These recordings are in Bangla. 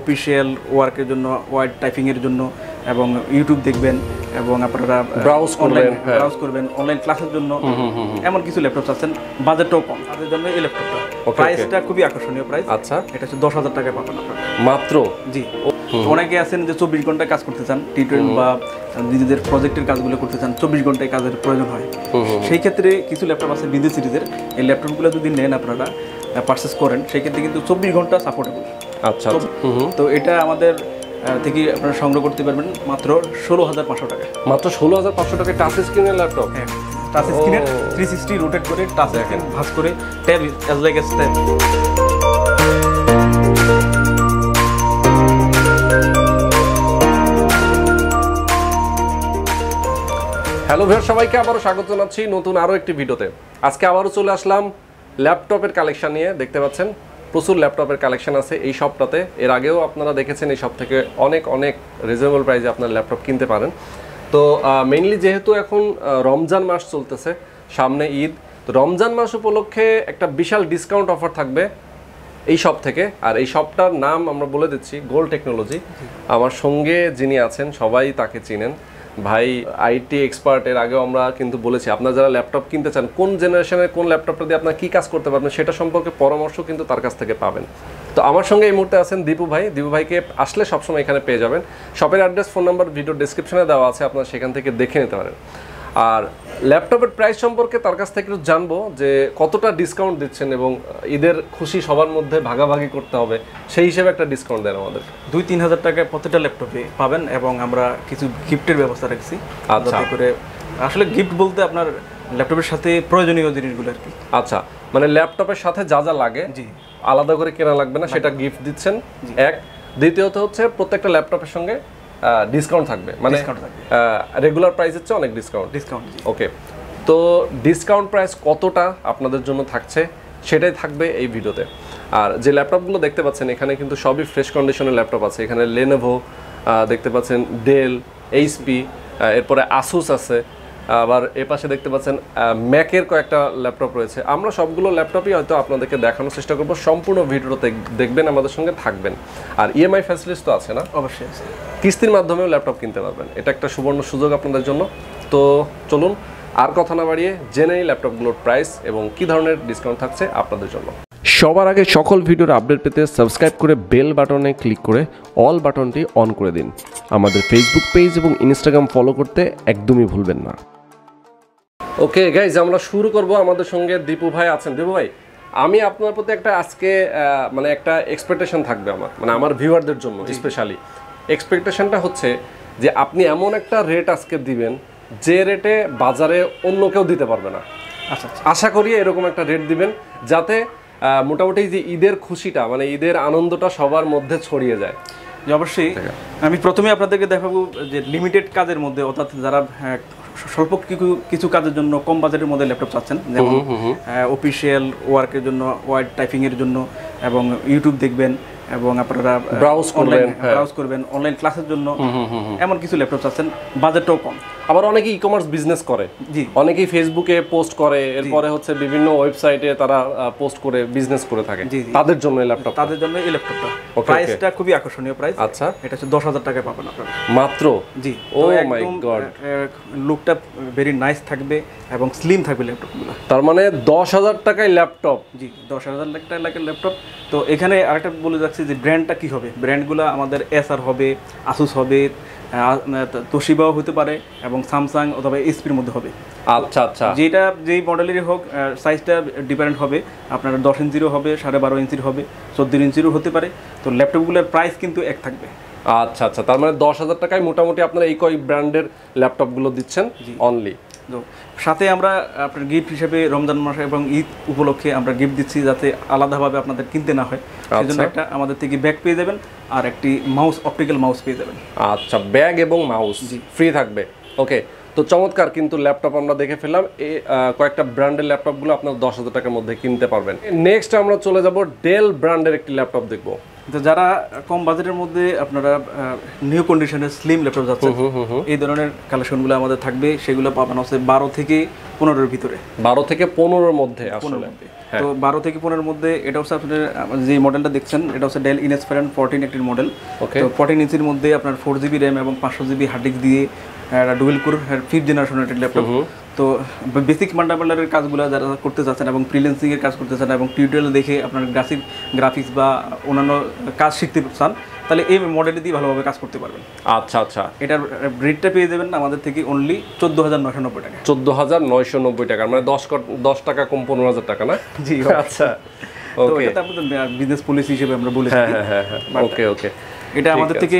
অফিসিয়াল ওয়ার্কের জন্য ওয়ার্ড টাইপিংয়ের জন্য এবং ইউটিউব দেখবেন এবং আপনারা Browse করবেন, হ্যাঁ। ব্রাউজ করবেন অনলাইন ক্লাসের জন্য এমন কিছু ল্যাপটপ আছেন বাজেটটাও কম। তাদের জন্য এই ল্যাপটপটা প্রাইসটা খুবই আকর্ষণীয় প্রাইস আচ্ছা। এটা হচ্ছে দশ হাজার টাকায় পাবেন আপনারা। মাত্র? জি। অনেকে আছেন যে চব্বিশ ঘন্টায় কাজ করতে চান টি বা নিজেদের প্রজেক্টের কাজগুলো করতে চান চব্বিশ ঘন্টায় কাজের প্রয়োজন হয়। সেই ক্ষেত্রে কিছু ল্যাপটপ আছে বিদেশি সিরিজের। এই ল্যাপটপগুলো যদি নেন আপনারা পারচেস করেন সেই ক্ষেত্রে কিন্তু চব্বিশ ঘণ্টা সাপোর্টেবল আচ্ছা আচ্ছা। তো এটা আমাদের থেকে আপনারা সংগ্রহ করতে পারবেন মাত্র ষোলো হাজার পাঁচশো টাকা। মাত্র ষোলো হাজার পাঁচশো টাকা টাচ স্ক্রিনের ল্যাপটপ হ্যাঁ টাচ স্ক্রিনের থ্রি সিক্সটি রোটেট করে টাচ স্ক্রিন ভাঁজ করে tab as like as tab hello viewer সবাইকে আবারও স্বাগত জানাচ্ছি নতুন আরও একটি ভিডিওতে। আজকে আবারও চলে আসলাম ল্যাপটপের কালেকশন নিয়ে দেখতে পাচ্ছেন? প্রচুর ল্যাপটপের কালেকশন আছে এই শপটাতে। এর আগেও আপনারা দেখেছেন এই শপ থেকে অনেক অনেক রিজনেবল প্রাইসে আপনার ল্যাপটপ কিনতে পারেন। তো মেইনলি যেহেতু এখন রমজান মাস চলতেছে সামনে ঈদ তো রমজান মাস উপলক্ষে একটা বিশাল ডিসকাউন্ট অফার থাকবে এই শপ থেকে। আর এই শপটার নাম আমরা বলে দিচ্ছি গোল্ড টেকনোলজি আমার সঙ্গে যিনি আছেন সবাই তাকে চিনেন। ভাই আইটি এক্সপার্ট এর আগেও আমরা কিন্তু বলেছি, আপনারা যারা ল্যাপটপ কিনতে চান, কোন জেনারেশনের কোন ল্যাপটপটা দিয়ে আপনারা কী কাজ করতে পারবেন, সেটা সম্পর্কে পরামর্শ কিন্তু তার কাছ থেকে পাবেন। তো আমার সঙ্গে এই মুহূর্তে আছেন দীপু ভাই। দীপু ভাইকে আসলে সবসময় এখানে পেয়ে যাবেন। শপের অ্যাড্রেস ফোন নাম্বার ভিডিও ডিসক্রিপশনে দেওয়া আছে, আপনারা সেখান থেকে দেখে নিতে পারেন। আর ল্যাপটপের প্রাইস সম্পর্কে তার কাছ থেকে একটু জানব যে কতটা ডিসকাউন্ট দিচ্ছেন এবং ঈদের খুশি সবার মধ্যে ভাগাভাগি করতে হবে সেই হিসেবে একটা ডিসকাউন্ট দেন আমাদের। দুই তিন হাজার টাকায় প্রতিটা ল্যাপটপে পাবেন এবং আমরা কিছু গিফটের ব্যবস্থা রাখছি। আচ্ছা। করে আসলে গিফট বলতে আপনার ল্যাপটপের সাথে প্রয়োজনীয় জিনিসগুলো আর কি। আচ্ছা মানে ল্যাপটপের সাথে যা যা লাগে জি। আলাদা করে কেনা লাগবে না সেটা গিফট দিচ্ছেন এক। দ্বিতীয়ত হচ্ছে প্রত্যেকটা ল্যাপটপের সঙ্গে ডিসকাউন্ট থাকবে। মানে। রেগুলার প্রাইসের চেয়ে অনেক ডিসকাউন্ট ডিসকাউন্ট ওকে তো ডিসকাউন্ট প্রাইস কতটা আপনাদের জন্য থাকছে সেটাই থাকবে এই ভিডিওতে আর যে ল্যাপটপগুলো দেখতে পাচ্ছেন এখানে কিন্তু সবই ফ্রেশ কন্ডিশনের ল্যাপটপ আছে। এখানে লেনোভো দেখতে পাচ্ছেন ডেল এইচপি এরপরে আসুস আছে। আবার এ পাশে দেখতে পাচ্ছেন ম্যাকের কয়েকটা ল্যাপটপ রয়েছে। আমরা সবগুলো ল্যাপটপই হয়তো আপনাদেরকে দেখানোর চেষ্টা করব সম্পূর্ণ ভিডিওতে দেখবেন আমাদের সঙ্গে থাকবেন। আর ইএমআই ফ্যাসিলিটিস তো আছে না? অবশ্যই কিস্তির মাধ্যমেও ল্যাপটপ কিনতে পারবেন। এটা একটা সুবর্ণ সুযোগ আপনাদের জন্য। তো চলুন আর কথা না বাড়িয়ে জেনে নিই ল্যাপটপগুলোর প্রাইস এবং কি ধরনের ডিসকাউন্ট থাকছে আপনাদের জন্য। সবার আগে সকল ভিডিওর আপডেট পেতে সাবস্ক্রাইব করে বেল বাটনে ক্লিক করে অল বাটনটি অন করে দিন। আমাদের ফেসবুক পেজ এবং ইনস্টাগ্রাম ফলো করতে একদমই ভুলবেন না। ওকে গাইজ আমরা শুরু করব আমাদের সঙ্গে দীপু ভাই আছেন। দীপু ভাই আমি আপনার প্রতি একটা আজকে মানে একটা এক্সপেকটেশন থাকবে আমার মানে আমার ভিউয়ারদের জন্য স্পেশালি এক্সপেকটেশনটা হচ্ছে যে আপনি এমন একটা রেট আজকে দিবেন যে রেটে বাজারে অন্য কেউ দিতে পারবে না। আচ্ছা আচ্ছা। আশা করি এরকম একটা রেট দিবেন যাতে মোটামুটি যে ঈদের খুশিটা মানে ঈদের আনন্দটা সবার মধ্যে ছড়িয়ে যায়। অবশ্যই। আমি প্রথমে আপনাদেরকে দেখাবো যে লিমিটেড কাজের মধ্যে অর্থাৎ যারা হ্যাঁ, স্বল্প কিছু কিছু কাজের জন্য কম বাজেটের মধ্যে ল্যাপটপ চাচ্ছেন। যেমন অফিসিয়াল ওয়ার্কের জন্য ওয়াইড টাইপিংয়ের জন্য এবং ইউটিউব দেখবেন। এবং আপনারা Browse করবেন, হ্যাঁ। ব্রাউজ করবেন অনলাইন ক্লাসের জন্য এমন কিছু ল্যাপটপ চাচ্ছেন বাজেটটাও কম। আবার অনেকে ই কমার্স বিজনেস করে। জি। অনেকেই ফেসবুকে পোস্ট করে এরপরে হচ্ছে বিভিন্ন ওয়েবসাইটে তারা পোস্ট করে বিজনেস করে থাকে। তাদের জন্য এই ল্যাপটপ তাদের জন্য এই ল্যাপটপটা প্রাইসটা খুবই আকর্ষণীয় প্রাইস আচ্ছা। এটা হচ্ছে দশ হাজার টাকায় পাবেন আপনারা। মাত্র? জি। একদম, God. আহ, লুকটা ভেরি নাইস থাকবে এবং স্লিম থাকবে ল্যাপটপগুলো তার মানে দশ হাজার টাকায় ল্যাপটপ জি দশ হাজার লাখ টাকা ল্যাপটপ তো এখানে আরেকটা বলে যাচ্ছি যে ব্র্যান্ডটা কি হবে? ব্র্যান্ডগুলো আমাদের এসআর হবে আসুস হবে তোশিবাও হতে পারে এবং স্যামসাং অথবা এসপির মধ্যে হবে। আচ্ছা আচ্ছা। যেটা যেই মডেলেরই হোক সাইজটা ডিফারেন্ট হবে। আপনার দশ ইঞ্চিরও হবে সাড়ে বারো ইঞ্চির হবে চোদ্দ ইঞ্চিরও হতে পারে। তো ল্যাপটপগুলোর প্রাইস কিন্তু এক থাকবে। আচ্ছা আচ্ছা। তার মানে দশ হাজার টাকায় মোটামুটি আপনারা এই কয় ব্র্যান্ডের ল্যাপটপগুলো দিচ্ছেন অনলি সাথে আমরা আপনার গিফট হিসেবে রমজান মাস এবং ঈদ উপলক্ষে আমরা গিফট দিচ্ছি যাতে আলাদাভাবে আপনাদের কিনতে না হয়। সেই জন্য একটা আমাদের থেকে ব্যাগ পেয়ে যাবেন আর একটি মাউস অপটিক্যাল মাউস পেয়ে যাবেন। আচ্ছা ব্যাগ এবং মাউস ফ্রি থাকবে। ওকে তো চমৎকার কিন্তু ল্যাপটপ আমরা দেখে ফেললাম। এই কয়েকটা ব্র্যান্ডের ল্যাপটপগুলো আপনার দশ হাজার টাকার মধ্যে কিনতে পারবেন। নেক্সট আমরা চলে যাব ডেল ব্র্যান্ডের একটি ল্যাপটপ দেখব। তো যারা কম বাজেটের মধ্যে আপনারা নিউ কন্ডিশনের স্লিম ল্যাপটপ যাচ্ছেন এই ধরনের কালেকশনগুলো আমাদের থাকবে সেগুলো পাবেন হচ্ছে বারো থেকে পনেরোর ভিতরে। বারো থেকে পনেরোর মধ্যে আসলে। তো বারো থেকে পনেরোর মধ্যে এটা হচ্ছে আপনার যে মডেলটা দেখছেন এটা হচ্ছে ডেল ইনএসপারেন্ট ফোরটিন একটি মডেল ওকে তো ফোরটিন ইঞ্চির মধ্যে আপনার ফোর জিবি র্যাম এবং পাঁচশো জিবি হার্ড ডিস্ক দিয়ে ডুয়েল কোর ফিফথ জেনারেশনের একটি ল্যাপটপ তো বেসিক ফান্ডামেন্টালের কাজগুলো যারা করতে চাচ্ছেন এবং ফ্রিল্যান্সিং এর কাজ করতে চান এবং টিউটোরিয়াল দেখে আপনার গ্রাফিক গ্রাফিক্স বা অন্যান্য কাজ শিখতে চান তাহলে এই মডেলটি দিয়ে ভালোভাবে কাজ করতে পারবেন। আচ্ছা আচ্ছা। এটার রেটটা পেয়ে যাবেন আমাদের থেকে অনলি চোদ্দ হাজার নয়শো নব্বই টাকা। চোদ্দ হাজার নয়শো নব্বই টাকা মানে দশ দশ টাকা কম পনেরো হাজার টাকা না? জি আচ্ছা। তো আপনাদের বিজনেস পলিসি হিসেবে আমরা বলে হ্যাঁ থাকি হ্যাঁ হ্যাঁ। হ্যাঁ ওকে ওকে এটা আমাদের থেকে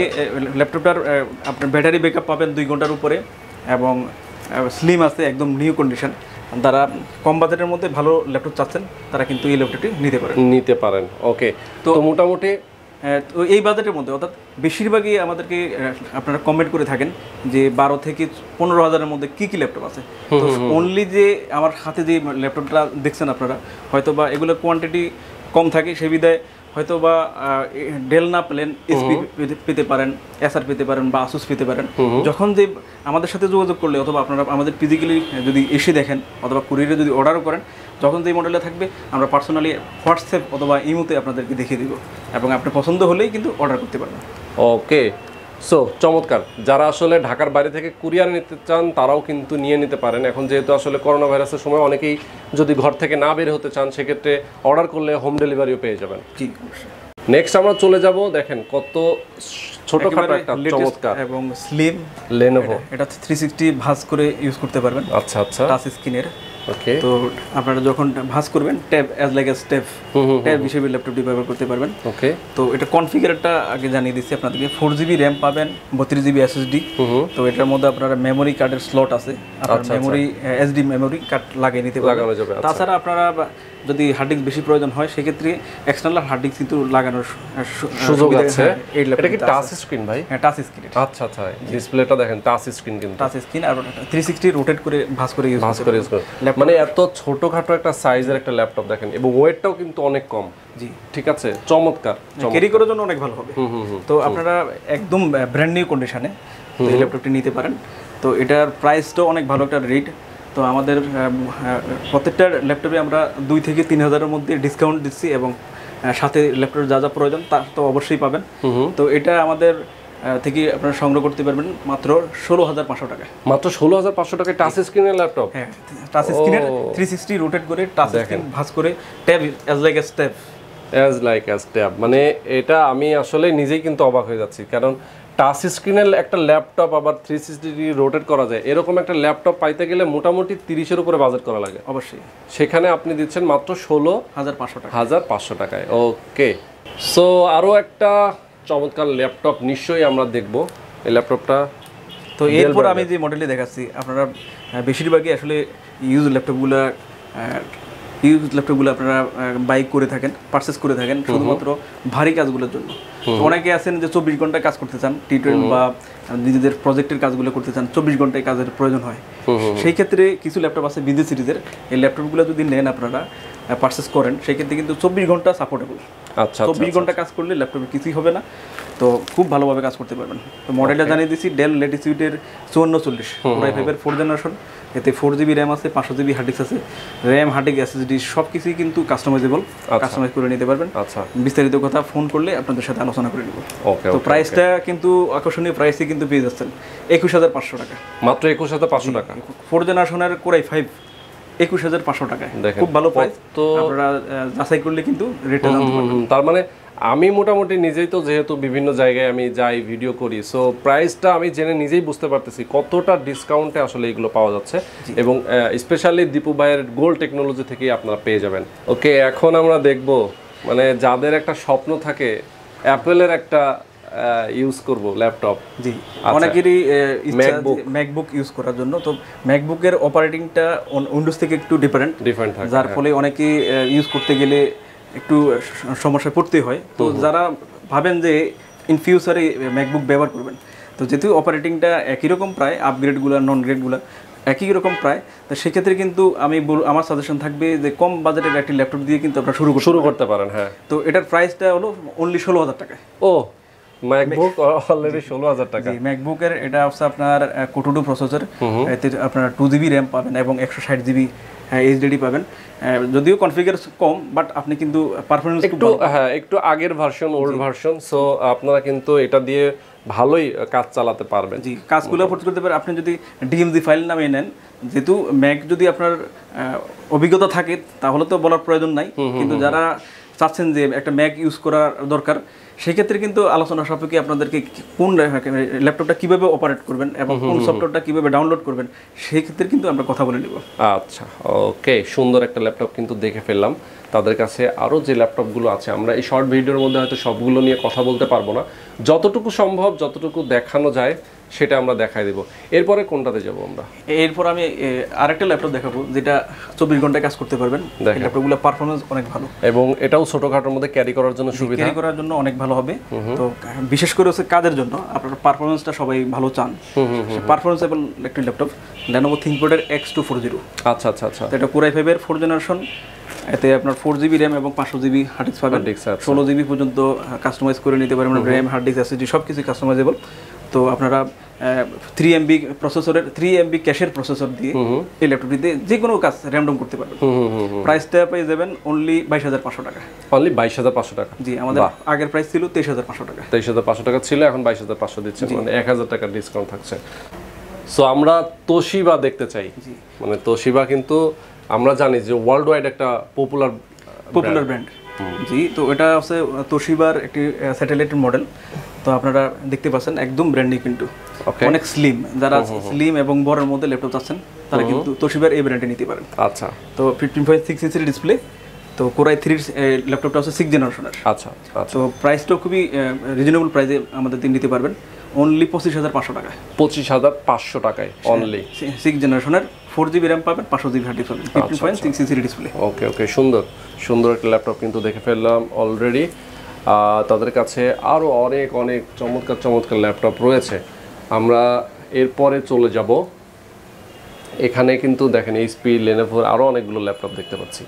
ল্যাপটপটার আপনার ব্যাটারি ব্যাকআপ পাবেন দুই ঘণ্টার উপরে এবং স্লিম আছে একদম নিউ কন্ডিশন যারা কম বাজেটের মধ্যে ভালো ল্যাপটপ চাচ্ছেন তারা কিন্তু এই ল্যাপটপটি নিতে পারেন। নিতে পারেন ওকে তো মোটামুটি তো এই বাজেটের মধ্যে অর্থাৎ বেশিরভাগই আমাদেরকে আপনারা কমেন্ট করে থাকেন যে বারো থেকে পনেরো হাজারের মধ্যে কি কি ল্যাপটপ আছে। তো অনলি যে আমার হাতে যে ল্যাপটপটা দেখছেন আপনারা হয়তো বা এগুলোর কোয়ান্টিটি কম থাকে সে বিধায় হয়তো বা ডেল না পেলেন এসপি পেতে পারেন এসআর পেতে পারেন বা আসুস পেতে পারেন। যখন যে আমাদের সাথে যোগাযোগ করলে অথবা আপনারা আমাদের ফিজিক্যালি যদি এসে দেখেন অথবা কুরিয়ারে যদি অর্ডারও করেন যখন যে মডেলে থাকবে। আমরা পার্সোনালি হোয়াটসঅ্যাপ অথবা ইমোতে আপনাদেরকে দেখিয়ে দিব। এবং আপনি পছন্দ হলেই কিন্তু অর্ডার করতে পারবেন। ওকে সো চমৎকার। যারা আসলে ঢাকার বাইরে থেকে কুরিয়ার নিতে চান তারাও কিন্তু নিয়ে নিতে পারেন। এখন যেহেতু আসলে করোনা ভাইরাসের সময় অনেকেই যদি ঘর থেকে না বের হতে চান সেক্ষেত্রে অর্ডার করলে হোম ডেলিভারিও পেয়ে যাবেন। জি নেক্সট আমরা চলে যাব দেখেন কত ছোটখাটো একটা চমৎকার। এবং স্লিম লেনোভো এটা থ্রি সিক্সটি ভাঁজ করে ইউজ করতে পারবেন। আচ্ছা আচ্ছা। টাচ স্ক্রিনের ওকে তো আপনারা যখন ভাঁজ করবেন tab as like step tab হিসেবে ল্যাপটপটি ব্যবহার করতে পারবেন। ওকে তো এটা কনফিগারটা আগে জানিয়ে দিচ্ছি আপনাদেরকে। ফোর জিবি র্যাম পাবেন বত্রিশ জিবি এসএসডি তো এটার মধ্যে আপনার মেমোরি কার্ডের স্লট আছে। আপনার মেমোরি এসডি মেমোরি কার্ড লাগিয়ে নিতে পারবেন। লাগানো যাবে আচ্ছা। তাছাড়া আপনারা যদি হার্ড ডিস্ক বেশি প্রয়োজন হয় সেক্ষেত্রে এক্সটার্নাল হার্ড ডিস্ক কিন্তু লাগানোর সুযোগ আছে। হ্যাঁ, এটা কি টাচ স্ক্রিন ভাই? হ্যাঁ টাচ স্ক্রিন আচ্ছা আচ্ছা। ডিসপ্লেটা দেখেন টাচ স্ক্রিন কিন্তু। টাচ স্ক্রিন আর থ্রি সিক্সটি রোটেট করে ভাঁজ করে ইউজ করে। মানে এত ছোটখাটো একটা সাইজের একটা ল্যাপটপ দেখেন এবং ওয়েটটাও কিন্তু অনেক কম। জি। ঠিক আছে? চমৎকার ক্যারি করার জন্য অনেক ভালো হবে। তো আপনারা একদম ব্র্যান্ড নিউ কন্ডিশনে এই ল্যাপটপটি নিতে পারেন। তো এটার প্রাইসটাও অনেক ভালো একটা রেট তো আমাদের প্রত্যেকটা ল্যাপটপে আমরা দুই থেকে তিন হাজারের মধ্যে ডিসকাউন্ট দিচ্ছি এবং সাথে ল্যাপটপের যা যা প্রয়োজন তা তো অবশ্যই পাবেন। তো এটা আমাদের থেকে আপনারা সংগ্রহ করতে পারবেন মাত্র ষোলো হাজার পাঁচশো টাকা। মাত্র ষোলো হাজার পাঁচশো টাকায় টাচ স্ক্রিনের ল্যাপটপ হ্যাঁ টাচ স্ক্রিনের থ্রি সিক্সটি রোটেট করে টাচ স্ক্রিন ভাঁজ করে tab as like a step as like as tab মানে এটা আমি আসলে নিজেই কিন্তু অবাক হয়ে যাচ্ছি কারণ টাচ স্ক্রিনের একটা ল্যাপটপ আবার থ্রি সিক্সটি ডিগ্রি রোটেট করা যায়। এরকম একটা ল্যাপটপ পাইতে গেলে মোটামুটি তিরিশের উপরে বাজেট করা লাগে। অবশ্যই। সেখানে আপনি দিচ্ছেন মাত্র ষোলো হাজার পাঁচশো টাকা। হাজার পাঁচশো টাকায়। ওকে সো আরও একটা চমৎকার ল্যাপটপ নিশ্চয়ই আমরা দেখব। এই ল্যাপটপটা তো এরপর আমি যে মডেলটি দেখাচ্ছি আপনারা বেশিরভাগই আসলে ইউজ ল্যাপটপগুলো ইউজ ল্যাপটপগুলো আপনারা বাইক করে থাকেন পারচেস করে থাকেন শুধুমাত্র ভারী কাজগুলোর জন্য। তো অনেকে আছেন যে চব্বিশ ঘণ্টা কাজ করতে চান টি টোয়েন্টি বা নিজেদের প্রজেক্টের কাজগুলো করতে চান চব্বিশ ঘন্টায় কাজের প্রয়োজন হয়। সেই ক্ষেত্রে কিছু ল্যাপটপ আছে বিদেশ সিরিজের এই ল্যাপটপগুলো যদি নেন আপনারা পারচেস করেন সেই ক্ষেত্রে কিন্তু চব্বিশ ঘণ্টা সাপোর্টেবল আচ্ছা চব্বিশ ঘণ্টা কাজ করলে ল্যাপটপে কিছুই হবে না। তো খুব ভালোভাবে কাজ করতে পারবেন। তো মডেলটা জানিয়ে দিচ্ছি ডেল লেটিসিউডের চুয়ান্ন চল্লিশ ওরাই ফাইভের ফোর জেনারেশন এতে ফোর জিবি র্যাম আছে পাঁচশো জিবি হার্ড ডিস্ক আছে র্যাম হার্ড ডিস্ক এসএসডি সব কিছুই কিন্তু কাস্টমাইজেবল কাস্টমাইজ করে নিতে পারবেন। আচ্ছা। বিস্তারিত কথা ফোন করলে আপনাদের সাথে আলোচনা করে নেব। ওকে তো প্রাইসটা কিন্তু আকর্ষণীয় প্রাইসে কিন্তু পেয়ে যাচ্ছেন একুশ হাজার পাঁচশো টাকা। মাত্র একুশ হাজার পাঁচশো টাকা? ফোর জেনারেশনের কোরাই ফাইভ একুশ হাজার পাঁচশো টাকায়। খুব ভালো প্রাইস তো আপনারা যাচাই করলে কিন্তু রেটটা তার মানে আমি মোটামুটি নিজেই তো যেহেতু বিভিন্ন জায়গায় আমি যাই ভিডিও করি সো প্রাইসটা আমি জেনে নিজেই বুঝতে পারতেছি কতটা ডিসকাউন্টে আসলে এগুলো পাওয়া যাচ্ছে এবং স্পেশালি দীপু ভাইয়ের গোল্ড টেকনোলজি থেকেই আপনারা পেয়ে যাবেন। ওকে এখন আমরা দেখব মানে যাদের একটা স্বপ্ন থাকে অ্যাপেলের একটা ইউজ করব ল্যাপটপ জি অনেকেরই আহ, ইচ্ছা MacBook। ম্যাকবুক ইউজ করার জন্য তো ম্যাকবুকের অপারেটিংটা উইন্ডোজ থেকে একটু ডিফারেন্ট ডিফারেন্ট থাকে যার ফলে অনেকে ইউজ করতে গেলে একটু সমস্যায় পড়তে হয়। তো যারা ভাবেন যে ইন ফিউচারে ম্যাকবুক ব্যবহার করবেন তো যেহেতু অপারেটিংটা একই রকম প্রায় আপগ্রেডগুলো নন গ্রেডগুলো একই রকম প্রায় তো সেক্ষেত্রে কিন্তু আমি বল- আমার সাজেশন থাকবে যে কম বাজেটের একটি ল্যাপটপ দিয়ে কিন্তু আপনারা শুরু শুরু করতে পারেন হ্যাঁ। তো এটার প্রাইসটা হলো অনলি ষোলো হাজার টাকা ও ম্যাকবুক অলরেডি ষোলো হাজার টাকা। ম্যাকবুকের এটা হচ্ছে আপনার কোটোডু প্রসেসর এতে আপনার টু জিবি র্যাম পাবেন এবং একশো ষাট জিবি এইচডিডি পাবেন। যদিও কনফিগার কম বাট আপনি কিন্তু পারফরমেন্স একটু হ্যাঁ একটু আগের ভার্সন ওল্ড ভার্সন সো আপনারা কিন্তু এটা দিয়ে ভালোই কাজ চালাতে পারবেন। জি কাজগুলো করতে করতে পারে আপনি যদি ডিএমজি ফাইল নামিয়ে নেন যেহেতু ম্যাক যদি আপনার অভিজ্ঞতা থাকে তাহলে তো বলার প্রয়োজন নাই। কিন্তু যারা চাচ্ছেন যে একটা ম্যাক ইউজ করা দরকার সেক্ষেত্রে কিন্তু আলোচনা সাপেক্ষে আপনাদেরকে কোন ল্যাপটপটা কীভাবে অপারেট করবেন এবং কোন সফটওয়্যারটা কীভাবে ডাউনলোড করবেন সেই ক্ষেত্রে কিন্তু আমরা কথা বলে নিব। আচ্ছা ওকে সুন্দর একটা ল্যাপটপ কিন্তু দেখে ফেললাম। তাদের কাছে আরও যে ল্যাপটপগুলো আছে আমরা এই শর্ট ভিডিওর মধ্যে হয়তো সবগুলো নিয়ে কথা বলতে পারব না। যতটুকু সম্ভব যতটুকু দেখানো যায় সেটা আমরা দেখাই দেব। এরপরে কোনটাতে যাব আমরা? এরপর আমি আরেকটা ল্যাপটপ দেখাবো যেটা চব্বিশ ঘন্টায় কাজ করতে পারবেন। ল্যাপটপগুলো পারফরমেন্স অনেক ভালো। এবং এটাও ছোটখাটোর মধ্যে ক্যারি করার জন্য সুবিধা। ক্যারি করার জন্য অনেক ভালো হবে। তো বিশেষ করে হচ্ছে কাজের জন্য আপনার পারফরমেন্সটা সবাই ভালো চান। পারফরমেন্সেবল একটি ল্যাপটপ লেনোভো থিঙ্কপ্যাডের এক্স টু ফোর জিরো আচ্ছা আচ্ছা আচ্ছা। এটা কোরাই ফাইভের ফোর জেনারেশন এতে আপনার ফোর জিবি র্যাম এবং পাঁচশো জিবি হার্ড ডিস্ক পাবেন। আচ্ছা। ষোলো জিবি পর্যন্ত কাস্টমাইজ করে নিতে পারবেন। র্যাম হার্ড ডিস্ক এসএসডি সব কিছু কাস্টমাইজেবল তো আপনারা থ্রি এমবি প্রসেসরের থ্রি এমবি ক্যাশের প্রসেসর দিয়ে এই ল্যাপটপটিতে যে কোনো কাজ র্যান্ডম করতে পারবেন। প্রাইসটা পেয়ে যাবেন অনলি বাইশ হাজার পাঁচশো টাকা। অনলি বাইশ হাজার পাঁচশো টাকা। জি আমাদের আগের প্রাইস ছিল তেইশ হাজার পাঁচশো টাকা। তেইশ হাজার পাঁচশো টাকা ছিল এখন বাইশ হাজার পাঁচশো দিচ্ছে। মানে এক হাজার টাকার ডিসকাউন্ট থাকছে। সো আমরা তোশিবা দেখতে চাই। মানে তোশিবা কিন্তু আমরা জানি যে ওয়ার্ল্ড ওয়াইড একটা পপুলার পপুলার ব্র্যান্ড জি তো এটা হচ্ছে তোশিবার একটি স্যাটেলাইট মডেল তো আপনারা দেখতে পাচ্ছেন একদম ব্র্যান্ডই কিন্তু। অনেক স্লিম যারা স্লিম এবং বড়ের মধ্যে ল্যাপটপ চাচ্ছেন তারা কিন্তু তোশিবার এই ব্র্যান্ডে নিতে পারেন। আচ্ছা। তো ফিফটিন পয়েন্ট সিক্স ইঞ্চের ডিসপ্লে তো কোরাই থ্রির ল্যাপটপটা হচ্ছে সিক্স জেনারেশনের আচ্ছা আচ্ছা। তো প্রাইসটাও খুবই রিজনেবল প্রাইসে আমাদের দিয়ে নিতে পারবেন। অনলি পঁচিশ হাজার পাঁচশো টাকায়। পঁচিশ হাজার পাঁচশো টাকায় অনলি সিক্স জেনারেশনের ফোর জিবি র্যাম পাবেন পাঁচশো GB hard disk fifteen point six ইঞ্চের display okay okay সুন্দর সুন্দর একটা ল্যাপটপ কিন্তু দেখে ফেললাম অলরেডি তাদের কাছে আরও অনেক অনেক চমৎকার চমৎকার ল্যাপটপ রয়েছে। আমরা এরপরে চলে যাব। এখানে কিন্তু দেখেন এইচপি লেনেভোর আরও অনেকগুলো ল্যাপটপ দেখতে পাচ্ছি।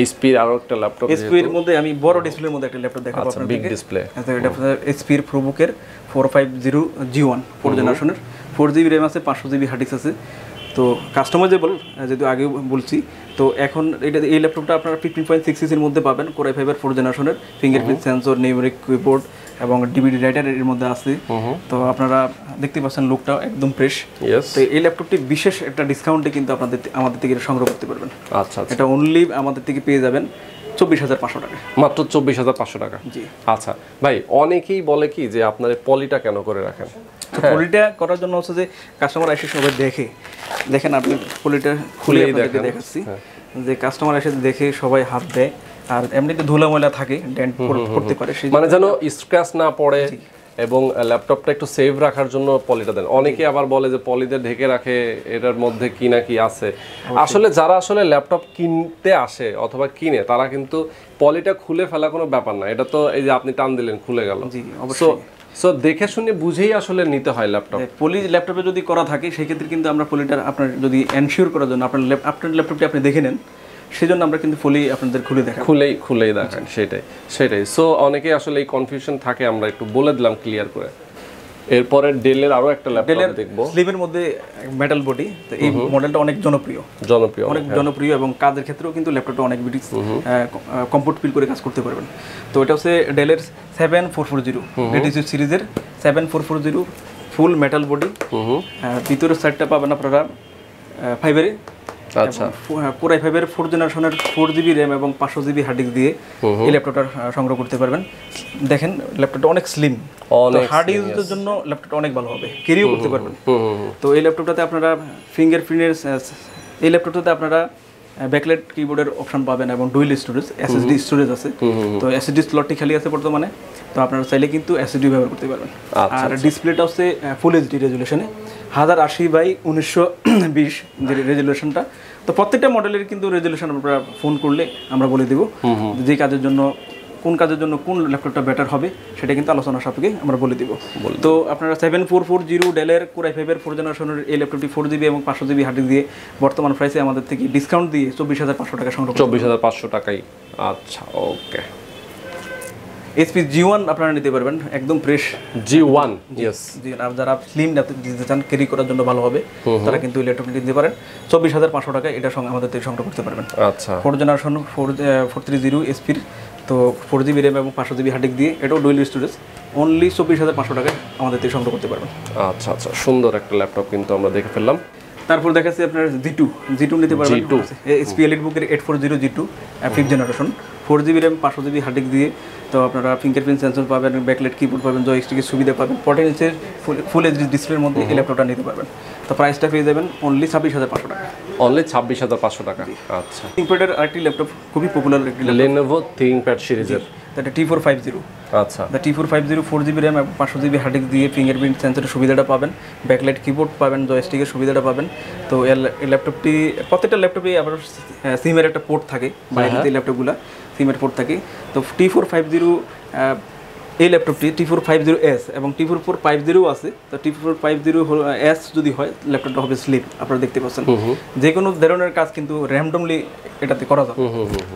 এইচপির আরও একটা ল্যাপটপ এসপির মধ্যে আমি বড় ডিসপ্লের মধ্যে একটা ল্যাপটপ দেখাবো আচ্ছা বিগ ডিসপ্লে আচ্ছা, এটা আপনার প্রোবুকের four five zero G one four জেনারেশনের ফোর জিবি র্যাম আছে পাঁচশো জিবি হার্ড ডিস্ক আছে। তো কাস্টমাইজেবল যেহেতু আগে বলছি তো এখন এটা এই ল্যাপটপটা আপনারা ফিফটিন পয়েন্ট সিক্স সিসির মধ্যে পাবেন কোরাই ফাইভের ফোর জেনারেশনের ফিঙ্গারপ্রিন্ট সেন্সর নিউমেরিক কিবোর্ড এবং ডিবিডি রাইটার এর মধ্যে আছে। তো আপনারা দেখতে পাচ্ছেন লুকটা একদম ফ্রেশ তো এই ল্যাপটপটি বিশেষ একটা ডিসকাউন্টে কিন্তু আপনাদের আমাদের থেকে সংগ্রহ করতে পারবেন। আচ্ছা আচ্ছা। এটা অনলি আমাদের থেকে পেয়ে যাবেন। চব্বিশ হাজার পাঁচশো টাকা। মাত্র চব্বিশ হাজার পাঁচশো টাকা। জি। আচ্ছা ভাই অনেকেই বলে কি যে আপনার পলিটা কেন করে রাখেন? পলিটা করার জন্য হচ্ছে যে কাস্টমার এসে সবাই দেখে। দেখেন আপনি পলিটা খুলে দেখাচ্ছি। যে কাস্টমার এসে দেখে সবাই হাত দেয়। আর এমনিতে ধুলা ময়লা থাকে ডেন্ট পড়তে পারে মানে যেন স্ক্র্যাচ না পড়ে। এবং ল্যাপটপটা একটু সেভ রাখার জন্য পলিটা দেন। অনেকে আবার বলে যে পলিতে ঢেকে রাখে এটার মধ্যে কি না কি আছে। আসলে যারা আসলে ল্যাপটপ কিনতে আসে অথবা কিনে তারা কিন্তু পলিটা খুলে ফেলা কোনো ব্যাপার না। এটা তো এই যে আপনি টান দিলেন খুলে গেল। সো সো দেখে শুনে বুঝেই আসলে নিতে হয় ল্যাপটপ। পলি ল্যাপটপে যদি করা থাকে সেক্ষেত্রে কিন্তু আমরা পলিটার আপনার যদি এনশিওর করার জন্য আপনার আপনার ল্যাপটপটি আপনি দেখে নেন। সেই জন্য আমরা কিন্তু পলি আপনাদের খুলে দেখাবো। খুলেই খুলেই দেখান সেটাই সেটাই। সো অনেকে আসলে এই কনফিউশন থাকে আমরা একটু বলে দিলাম ক্লিয়ার করে। এরপরে ডেলের আরও একটা ল্যাপটপ দেখব। স্লিভের মধ্যে মেটাল বডি তো এই মডেলটা অনেক জনপ্রিয়। জনপ্রিয় অনেক জনপ্রিয় এবং কাজের ক্ষেত্রেও কিন্তু ল্যাপটপটা অনেক বেশি কমফোর্ট ফিল করে কাজ করতে পারবেন। তো এটা হচ্ছে ডেলের সেভেন ফোর ফোর জিরো সিরিজের seven four four zero full metal body ভিতরের সাইডটা পাবেন আপনারা ফাইবারে আচ্ছা। পুরাই ফাইভের ফোর জেনারেশনের ফোর জিবি র্যাম এবং পাঁচশো জিবি হার্ড ডিস্ক দিয়ে এই ল্যাপটপটা সংগ্রহ করতে পারবেন। দেখেন ল্যাপটপটা অনেক স্লিম হার্ড ইউজের জন্য ল্যাপটপটা অনেক ভালো হবে। ক্যারিও করতে পারবেন। হুম হুম হুম। তো এই ল্যাপটপটাতে আপনারা ফিঙ্গারপ্রিন্টের এই ল্যাপটপটাতে আপনারা ব্যাকলাইট কিবোর্ডের অপশন পাবেন এবং ডুইল স্টোরেজ এসএসডি স্টোরেজ আছে। তো এসএসডি স্লটটি খালি আছে বর্তমানে। তো আপনারা চাইলে কিন্তু এসএসডি ব্যবহার করতে পারবেন। আচ্ছা, আর ডিসপ্লেটা হচ্ছে ফুল এইচডি রেজুলেশনে হাজার আশি বাই উনিশশো বিশ যে রেজুলেশনটা তো প্রত্যেকটা মডেলের কিন্তু রেজুলেশন আপনারা ফোন করলে আমরা বলে দেবো যে কাজের জন্য কোন কাজের জন্য কোন ল্যাপটপটা বেটার হবে সেটা কিন্তু আলোচনা সাপেক্ষে আমরা বলে দিব। তো আপনারা সেভেন ফোর ফোর জিরো ডেলের কোরাই ফাইভের ফোর জেনারেশনের এই ল্যাপটপটি ফোর জিবি এবং পাঁচশো জিবি হার্ড দিয়ে বর্তমান প্রাইসে আমাদের থেকে ডিসকাউন্ট দিয়ে চব্বিশ হাজার পাঁচশো টাকা সংগ্রহ চব্বিশ হাজার পাঁচশো টাকাই। আচ্ছা ওকে এসপি জি ওয়ান আপনারা নিতে পারবেন একদম fresh G one yes G আর যারা স্লিম দিতে চান ক্যারি করার জন্য ভালো হবে। তারা কিন্তু ল্যাপটপটি নিতে পারেন। চব্বিশ হাজার পাঁচশো টাকা এটা সঙ্গে আমাদের থেকে সংগ্রহ করতে পারবেন। আচ্ছা। Four generation four four three zero এসপির তো ফোর জিবি র্যাম এবং পাঁচশো জিবি হার্ডিক দিয়ে এটাও ডুয়েল স্টোরেজ অনলি চব্বিশ হাজার পাঁচশো টাকায় আমাদের থেকে সংগ্রহ করতে পারবেন। আচ্ছা আচ্ছা সুন্দর একটা ল্যাপটপ কিন্তু আমরা দেখে ফেললাম। তারপর দেখাচ্ছি আপনার জি টু জি টু নিতে পারবেন। G2 এসপি এলিট বুকের eight four zero G two fifth generation four GB RAM পাঁচশো জিবি হার্ডিক দিয়ে তো আপনারা ফিঙ্গারপ্রিন্ট সেন্সর পাবেন ব্যাকলেট কিবোর্ড পাবেন জয়স্টিকের সুবিধা পাবেন ইঞ্চের ফুল এইচডি ডিসপ্লের মধ্যে এই ল্যাপটপটা নিতে পারবেন। তো প্রাইসটা পেয়ে যাবেন অনলি ছাব্বিশ হাজার পাঁচশো টাকা। অনলি ছাব্বিশ হাজার পাঁচশো টাকা। আচ্ছা। থিঙ্কপ্যাডের আরেকটি ল্যাপটপ খুবই পপুলার একটি লেনোভো থিংপ্যাড সিরিজের। Laptop T four five zero আচ্ছা। T four five zero four GB RAM এবং পাঁচশো জিবি হার্ড দিয়ে ফিঙ্গারপ্রিন্ট সেন্সরের সুবিধাটা পাবেন ব্যাকলাইট কিবোর্ড পাবেন জয়স্টিকের সুবিধাটা পাবেন। তো এই ল্যাপটপটি প্রত্যেকটা ল্যাপটপে আবার সিমের একটা পোর্ট থাকে বাইরে ল্যাপটপগুলো সিমের পোর্ট থাকি। তো টি ফোর ফাইভ জিরো এই ল্যাপটপটি T four five zero S এবং T four four five zero আছে। তো T four five zero S যদি হয় ল্যাপটপটা হবে স্লিপ আপনারা দেখতে পাচ্ছেন। যে কোনো ধরনের কাজ কিন্তু র্যান্ডমলি এটাতে করা যাবে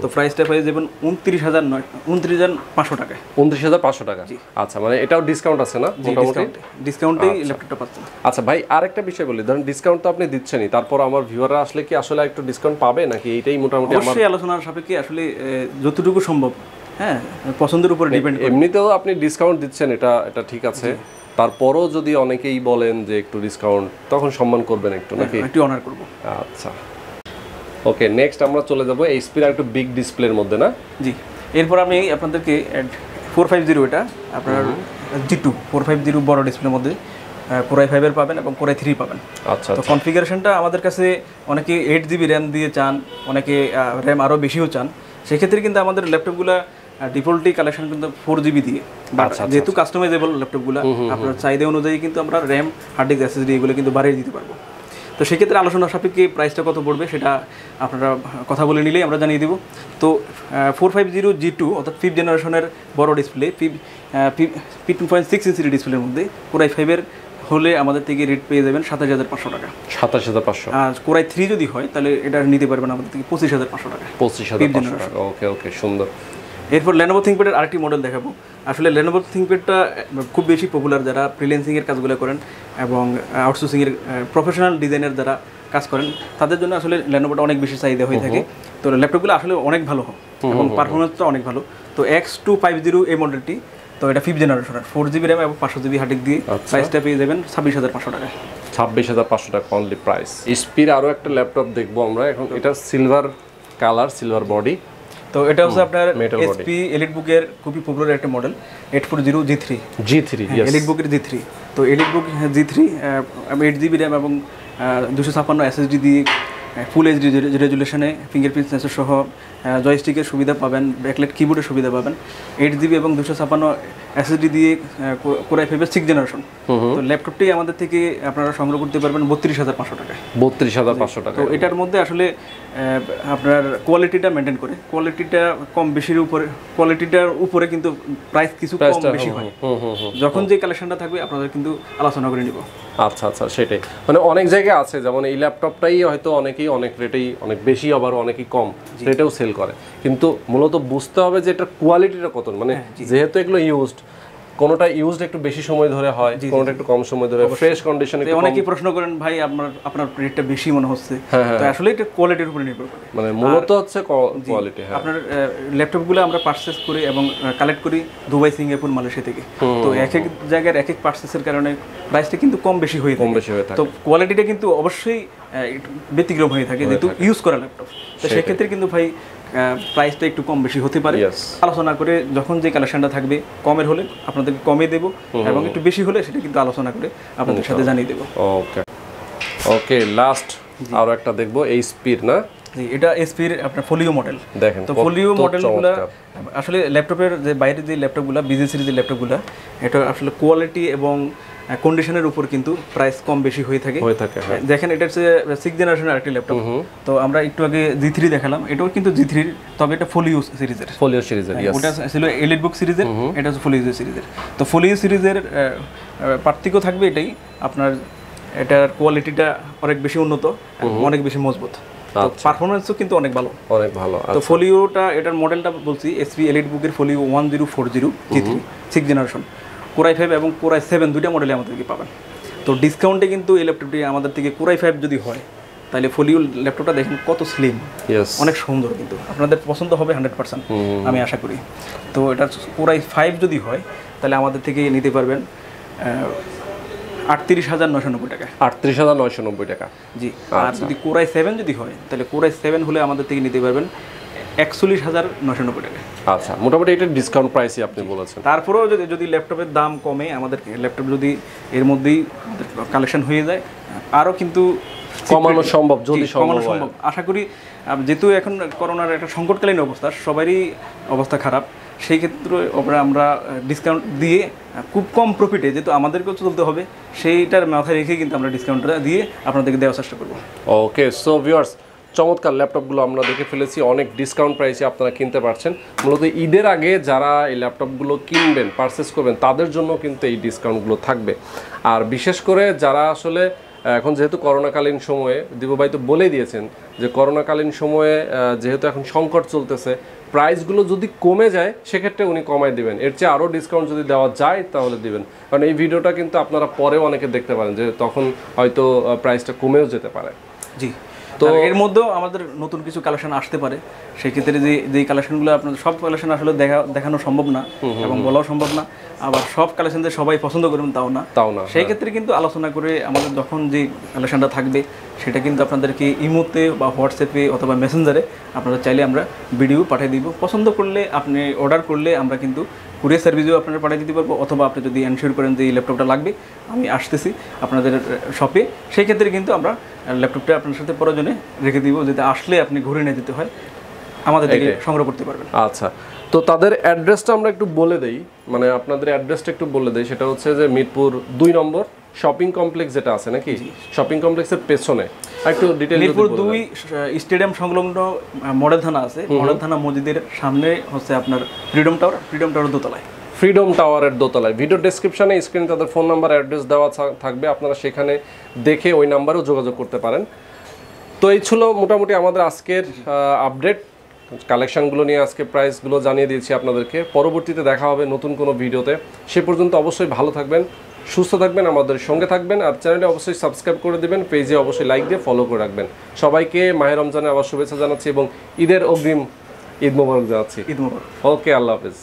তো প্রাইসটা পেয়ে যাবেন উনত্রিশ হাজার নয় উনত্রিশ হাজার পাঁচশো টাকায়। উনত্রিশ হাজার পাঁচশো টাকা? আচ্ছা মানে এটাও ডিসকাউন্ট আছে না মোটামুটি? ডিসকাউন্টেই ল্যাপটপটা পাচ্ছেন। আচ্ছা ভাই আরেকটা বিষয় বলি ধরেন ডিসকাউন্ট তো আপনি দিচ্ছেনই তারপর আমার ভিউয়াররা আসলে কি আসলে একটু ডিসকাউন্ট পাবে নাকি এইটাই মোটামুটি আমার? আলোচনার সাপেক্ষে আসলে যতটুকু সম্ভব হ্যাঁ পছন্দের উপরে ডিপেন্ড এমনিতেও আপনি ডিসকাউন্ট দিচ্ছেন এটা এটা ঠিক আছে। তারপরও যদি অনেকেই বলেন যে একটু ডিসকাউন্ট তখন সম্মান করবেন একটু নাকি? একটু অনার করব। আচ্ছা। ওকে নেক্সট আমরা চলে যাব এইচপির একটু বিগ ডিসপ্লের মধ্যে না? জি। এরপর আমি আপনাদেরকে ফোর ফাইভ জিরো এটা আপনার G two four five zero বড় ডিসপ্লের মধ্যে কোরাই ফাইভের পাবেন এবং কোরাই থ্রি পাবেন। আচ্ছা তো কনফিগারেশনটা আমাদের কাছে অনেকে এইট জিবি র্যাম দিয়ে চান অনেকে র্যাম আরও বেশিও চান। সেক্ষেত্রে কিন্তু আমাদের ল্যাপটপগুলো ডিফল্টলি কালেকশন কিন্তু ফোর জিবি দিয়ে। But যেহেতু কাস্টমাইজেবল ল্যাপটপগুলো আপনার চাহিদা অনুযায়ী কিন্তু আমরা র্যাম হার্ড ডিস্ক এসএসডি এগুলো কিন্তু বাড়িয়ে দিতে পারব। তো সেক্ষেত্রে আলোচনা সাপেক্ষে প্রাইসটা কত পড়বে সেটা আপনারা কথা বলে নিলেই আমরা জানিয়ে দেবো। তো four five zero G two অর্থাৎ ফিফথ জেনারেশনের বড় ডিসপ্লে ফিফটিন পয়েন্ট সিক্স ইঞ্চির ডিসপ্লের মধ্যে কোরাই ফাইভের হলে আমাদের থেকে রেট পেয়ে যাবেন সাতাশ হাজার পাঁচশো টাকা। সাতাশ হাজার পাঁচশো। আর কোরাই থ্রি যদি হয় তাহলে এটা নিতে পারবেন আমাদের থেকে পঁচিশ হাজার পাঁচশো টাকা। পঁচিশ হাজার ওকে ওকে সুন্দর। এরপর লেনোভো থিঙ্কপ্যাডের আরেকটি মডেল দেখাবো। আসলে লেনোভো থিঙ্কপ্যাডটা খুব বেশি পপুলার যারা ফ্রিল্যান্সিংয়ের কাজগুলো করেন এবং আউটসোর্সিংয়ের প্রফেশনাল ডিজাইনের যারা কাজ করেন তাদের জন্য আসলে লেনোভোটা অনেক বেশি চাহিদা হয়ে থাকে। তো ল্যাপটপগুলো আসলে অনেক ভালো হয় এবং পারফরমেন্সটা অনেক ভালো। তো এক্স টু ফাইভ জিরো এই মডেলটি তো এটা ফিফথ জেনারেশনের ফোর জিবি র্যাম এবং পাঁচশো জিবি হার্ডিক দিয়ে প্রাইসটা পেয়ে যাবেন ছাব্বিশ হাজার পাঁচশো টাকায়। ছাব্বিশ হাজার পাঁচশো টাকা অনলি প্রাইস স্পির আরও একটা ল্যাপটপ দেখব আমরা। এখন এটা সিলভার কালার সিলভার বডি তো এটা হচ্ছে আপনার। এসপি এলিট বুকের খুবই পপুলার একটা model eight four zero G three G three elite বুকের জি থ্রি তো EliteBook G three eight GB RAM এবং দুশো ছাপ্পান্ন এসএসডি দিয়ে ফুল এইচডি রেজুলেশনে ফিঙ্গারপ্রিন্ট সেন্সর সহ জয়স্টিকের সুবিধা পাবেন ব্যাকলেট কিবোর্ডের সুবিধা পাবেন এইট জিবি এবং দুশো ছাপ্পান্ন এসএসডি দিয়ে কোরাই ফাইভের সিক্স জেনারেশন তো ল্যাপটপটি আমাদের থেকে আপনারা সংগ্রহ করতে পারবেন বত্রিশ হাজার পাঁচশো টাকায়। বত্রিশ হাজার পাঁচশো টাকা তো এটার মধ্যে আসলে আপনার কোয়ালিটিটা মেনটেন করে। কোয়ালিটিটা কম বেশির উপরে কোয়ালিটিটার উপরে কিন্তু প্রাইস কিছু কম বেশি হয়। যখন যে কালেকশনটা থাকবে আপনাদের কিন্তু আলোচনা করে নিব। আচ্ছা আচ্ছা সেটাই। মানে অনেক জায়গায় আছে যেমন এই ল্যাপটপটাই হয়তো অনেকেই অনেক রেটেই অনেক বেশি আবার অনেকেই কম রেটেও সেল করে। কিন্তু মূলত বুঝতে হবে যে এটার কোয়ালিটিটা কত মানে যেহেতু এগুলো ইউজড কোনোটা ইউজড একটু বেশি সময় ধরে হয় কোনোটা একু কম সময় ধরে ফ্রেশ কন্ডিশনে অনেকেই প্রশ্ন করেন ভাই আপনার আপনার রেটটা বেশি মনে হচ্ছে। তো আসলে এটা কোয়ালিটির উপরে নির্ভর করে। মানে মূলত হচ্ছে কোয়ালিটি হ্যাঁ। আপনার ল্যাপটপগুলো আমরা পারচেস করি এবং কালেক্ট করি দুবাই সিঙ্গাপুর মালয়েশিয়া থেকে। তো এক এক জায়গার এক এক পার্সেসের কারণে প্রাইসটা কিন্তু কম বেশি হয়ে কম বেশি হয়ে থাকে। তো কোয়ালিটিটা কিন্তু অবশ্যই ব্যতিক্রম হয়ে থাকে যেহেতু ইউজ করা ল্যাপটপ তো সেক্ষেত্রে কিন্তু ভাই প্রাইসটা একটু কম বেশি হতে পারে। আলোচনা করে যখন যে কালেকশনটা থাকবে কমের হলে আপনাদেরকে কমে দেবো এবং একটু বেশি হলে সেটা কিন্তু আলোচনা করে আপনাদের সাথে জানিয়ে দেবো। ওকে ওকে লাস্ট আরও একটা দেখব এই স্পিড না? জি এটা এসপির আপনার ফোলিও মডেল দেখেন তো ফোলিও মডেলগুলো আসলে ল্যাপটপের যে বাইরে যে ল্যাপটপগুলো বিজি সিরিজের ল্যাপটপগুলো এটা আসলে কোয়ালিটি এবং কন্ডিশনের উপর কিন্তু প্রাইস কম বেশি হয়ে থাকে। হয়ে থাকে হ্যাঁ। দেখেন এটা হচ্ছে সিক্স জেনারেশনের আরেকটি ল্যাপটপ তো আমরা একটু আগে জি থ্রি দেখালাম। এটাও কিন্তু জি থ্রির তবে এটা ফুল ইউজ সিরিজের ফোলিও সিরিজের ওটা ছিল এলিট বুক সিরিজের এটা হচ্ছে ফুল ইউজ সিরিজের তো ফুল ইউজ সিরিজের পার্থক্য থাকবে এটাই আপনার এটার কোয়ালিটিটা অনেক বেশি উন্নত অনেক বেশি মজবুত। পারফরমেন্সও কিন্তু অনেক ভালো। অনেক ভালো তো ফোলিওটা এটার মডেলটা বলছি এসপি এলিট বুকের Folio one zero four zero G three six generation Core i five এবং কোরাই সেভেন দুইটা মডেলে আমাদেরকে পাবেন। তো ডিসকাউন্টে কিন্তু এই ল্যাপটপটি আমাদের থেকে কোরাই ফাইভ যদি হয় তাহলে ফোলিও ল্যাপটপটা দেখেন কত স্লিম অনেক সুন্দর কিন্তু। আপনাদের পছন্দ হবে হান্ড্রেড পার্সেন্ট আমি আশা করি। তো এটা কোরাই ফাইভ যদি হয় তাহলে আমাদের থেকে নিতে পারবেন আটত্রিশ হাজার নয়শো নব্বই টাকা। আটত্রিশ হাজার নয়শো নব্বই টাকা। জি আর যদি কোরাই সেভেন যদি হয় তাহলে কোরাই সেভেন হলে আমাদের থেকে নিতে পারবেন একচল্লিশ হাজার নশো নব্বই টাকা। আচ্ছা মোটামুটি এটা ডিসকাউন্ট প্রাইসই আপনি বলেছেন। তারপরেও যদি যদি ল্যাপটপের দাম কমে আমাদের ল্যাপটপ যদি এর মধ্যেই কালেকশন হয়ে যায় আরও কিন্তু কমানো সম্ভব যদি কমানো সম্ভব। আশা করি যেহেতু এখন করোনার একটা সংকটকালীন অবস্থা সবারই অবস্থা খারাপ সেই ক্ষেত্রে আমরা ডিসকাউন্ট দিয়ে খুব কম প্রফিটে যেহেতু আমাদেরকেও চলতে হবে সেইটার মাথায় রেখে কিন্তু আমরা ডিসকাউন্টটা দিয়ে আপনাদেরকে দেওয়ার চেষ্টা করব। ওকে সো ভিউয়ার্স চমৎকার ল্যাপটপগুলো আমরা দেখে ফেলেছি। অনেক ডিসকাউন্ট প্রাইসে আপনারা কিনতে পারছেন। মূলত ঈদের আগে যারা এই ল্যাপটপগুলো কিনবেন পারচেস করবেন, তাদের জন্য কিন্তু এই ডিসকাউন্টগুলো থাকবে। আর বিশেষ করে যারা আসলে এখন যেহেতু করোনাকালীন সময়ে দীপুভাই তো বলেই দিয়েছেন যে করোনাকালীন সময়ে যেহেতু এখন সংকট চলতেছে প্রাইসগুলো যদি কমে যায়, সেক্ষেত্রে উনি কমায় দিবেন। এর চেয়ে আরও ডিসকাউন্ট যদি দেওয়া যায়, তাহলে দিবেন। কারণ এই ভিডিওটা কিন্তু আপনারা পরেও অনেকে দেখতে পারেন যে তখন হয়তো প্রাইসটা কমেও যেতে পারে। জি। তো এর মধ্যেও আমাদের নতুন কিছু কালেকশন আসতে পারে। সেই ক্ষেত্রে যে যে কালেকশনগুলো আপনাদের সব কালেকশন আসলে দেখা দেখানো সম্ভব না এবং বলাও সম্ভব না। আবার সব কালেকশন যে সবাই পছন্দ করবেন তাও না। তাও না সেই ক্ষেত্রে কিন্তু আলোচনা করে আমাদের যখন যে কালেকশনটা থাকবে সেটা কিন্তু আপনাদেরকে ইমোতে বা হোয়াটসঅ্যাপে অথবা মেসেঞ্জারে আপনারা চাইলে আমরা ভিডিও পাঠিয়ে দিব। পছন্দ করলে আপনি অর্ডার করলে আমরা কিন্তু কুরিয়ার সার্ভিসেও আপনারা পাঠিয়ে দিতে পারব অথবা আপনি যদি এনশিওর করেন যে এই ল্যাপটপটা লাগবে আমি আসতেছি আপনাদের শপে সেই ক্ষেত্রে কিন্তু আমরা ল্যাপটপটা আপনার সাথে প্রয়োজনে রেখে দিব যদি আসলে আপনি ঘুরে নিয়ে যেতে হয়। আমাদের থেকে সংগ্রহ করতে পারবেন। আচ্ছা। তো তাদের অ্যাড্রেসটা আমরা একটু বলে দেই। মানে আপনাদের অ্যাড্রেসটা একটু বলে দেই। সেটা হচ্ছে যে মিরপুর দুই নম্বর শপিং কমপ্লেক্স যেটা আছে নাকি? শপিং কমপ্লেক্সের পেছনে। একটু ডিটেল মিরপুর দুই স্টেডিয়াম সংলগ্ন মডেল থানা আছে। মডেল থানা মসজিদের সামনে হচ্ছে আপনার ফ্রিডম টাওয়ার ফ্রিডম টাওয়ার দোতলায়। ফ্রিডম টাওয়ারের দোতলায়। ভিডিও ডেসক্রিপশনে স্ক্রিনে তাদের ফোন নাম্বার অ্যাড্রেস দেওয়া থাকবে। আপনারা সেখানে দেখে ওই নাম্বারেও যোগাযোগ করতে পারেন। তো এই ছিল মোটামুটি আমাদের আজকের আপডেট কালেকশনগুলো নিয়ে আজকে প্রাইসগুলো জানিয়ে দিয়েছি আপনাদেরকে। পরবর্তীতে দেখা হবে নতুন কোনো ভিডিওতে সে পর্যন্ত অবশ্যই ভালো থাকবেন। সুস্থ থাকবেন আমাদের সঙ্গে থাকবেন আর চ্যানেলে অবশ্যই সাবস্ক্রাইব করে দেবেন পেজে অবশ্যই লাইক দিয়ে ফলো করে রাখবেন। সবাইকে মাহের রমজানের আবার শুভেচ্ছা জানাচ্ছি এবং ঈদের অগ্রিম ঈদ মোবারক জানাচ্ছি। ঈদ মোবারক। ওকে আল্লাহ হাফেজ।